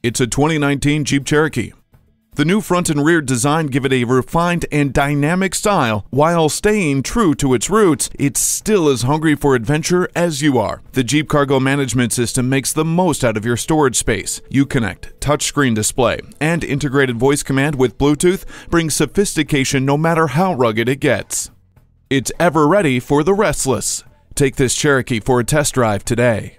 It's a 2019 Jeep Cherokee. The new front and rear design give it a refined and dynamic style. While staying true to its roots, it's still as hungry for adventure as you are. The Jeep Cargo Management System makes the most out of your storage space. Uconnect, touchscreen display, and integrated voice command with Bluetooth brings sophistication no matter how rugged it gets. It's ever ready for the restless. Take this Cherokee for a test drive today.